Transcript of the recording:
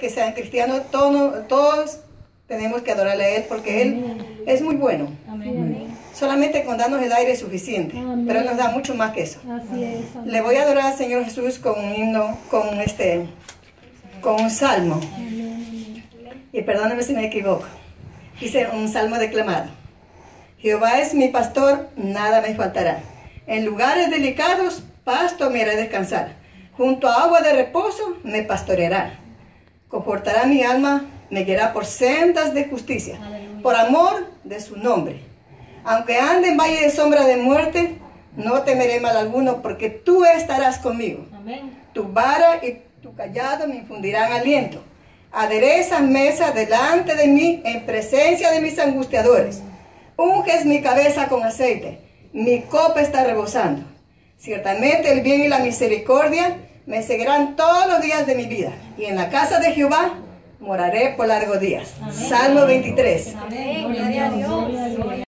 que sean cristianos, todos, todos tenemos que adorarle a Él porque Él es muy bueno. Solamente con darnos el aire es suficiente, pero Él nos da mucho más que eso. Le voy a adorar al Señor Jesús con un himno, con este, con un salmo. Y perdóneme si me equivoco. Dice un salmo declamado. Jehová es mi pastor, nada me faltará. En lugares delicados, pasto me hará descansar. Junto a agua de reposo me pastoreará confortará mi alma, me guiará por sendas de justicia, por amor de su nombre. Aunque ande en valle de sombra de muerte, no temeré mal alguno, porque tú estarás conmigo. Tu vara y tu callado me infundirán aliento. Aderezas mesa delante de mí en presencia de mis angustiadores. Unges mi cabeza con aceite. Mi copa está rebosando. Ciertamente el bien y la misericordia me seguirán todos los días de mi vida, y en la casa de Jehová moraré por largos días. Salmo 23.